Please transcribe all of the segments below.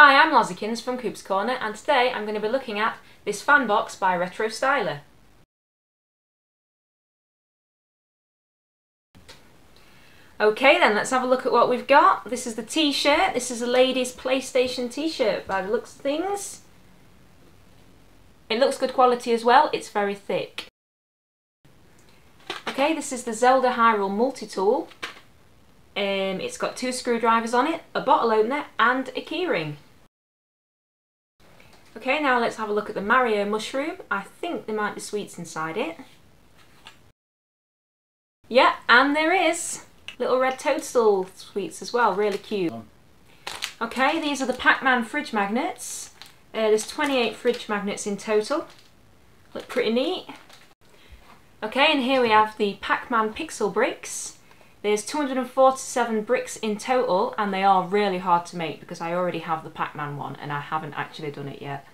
Hi, I'm Lozzykinz from Coupes Corner and today I'm going to be looking at this Fanbox by Retro Styler. Okay then, let's have a look at what we've got. This is the t-shirt. This is a lady's PlayStation t-shirt by the looks of things. It looks good quality as well, it's very thick. Okay, this is the Zelda Hyrule multi-tool. Um, it's got two screwdrivers on it, a bottle opener and a keyring. Okay, now let's have a look at the Mario mushroom. I think there might be sweets inside it. Yeah, and there is. Little red toadstool sweets as well, really cute. Okay, these are the Pac-Man fridge magnets. Uh, there's 28 fridge magnets in total. Look pretty neat. Okay, and here we have the Pac-Man pixel bricks. There's 247 bricks in total and they are really hard to make because I already have the Pac-Man one and I haven't actually done it yet.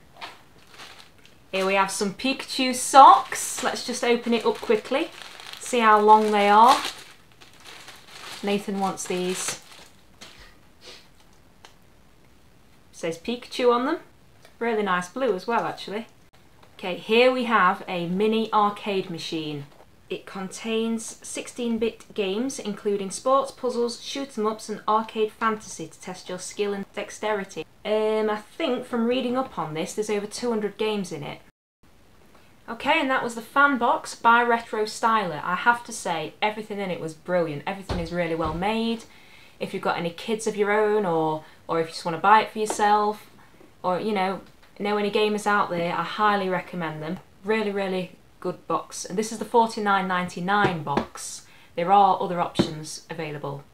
Here we have some Pikachu socks. Let's just open it up quickly. See how long they are. Nathan wants these. says Pikachu on them. Really nice blue as well actually. Okay, here we have a mini arcade machine. It contains 16-bit games including sports, puzzles, shoot 'em ups and arcade fantasy to test your skill and dexterity. Um, I think from reading up on this there's over 200 games in it. Okay, and that was the Fanbox by Retro Styler. I have to say, everything in it was brilliant. Everything is really well made. If you've got any kids of your own or, or if you just want to buy it for yourself or, you know, know any gamers out there, I highly recommend them. Really, really good box. And this is the 49.99 box. There are other options available.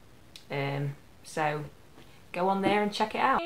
Um, so go on there and check it out.